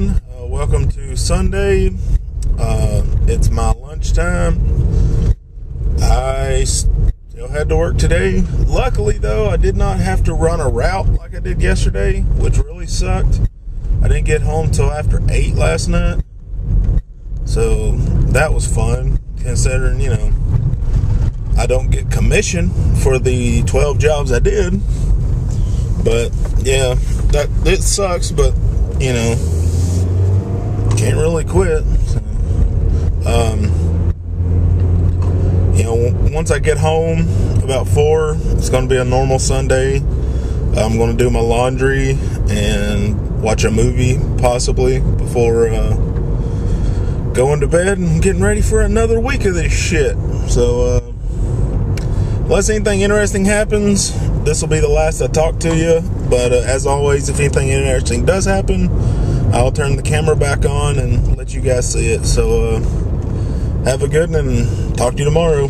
everyone. Uh, welcome to Sunday. Uh, it's my lunchtime. I still had to work today. Luckily, though, I did not have to run a route like I did yesterday, which really sucked. I didn't get home till after 8 last night. So that was fun, considering, you know, I don't get commission for the 12 jobs I did. But yeah, that it sucks, but you know, quit. So, um, you know, once I get home about four, it's going to be a normal Sunday. I'm going to do my laundry and watch a movie possibly before uh, going to bed and getting ready for another week of this shit. So, uh, unless anything interesting happens, this will be the last I talk to you. But uh, as always, if anything interesting does happen, I'll turn the camera back on and let you guys see it. So, uh, have a good one and talk to you tomorrow.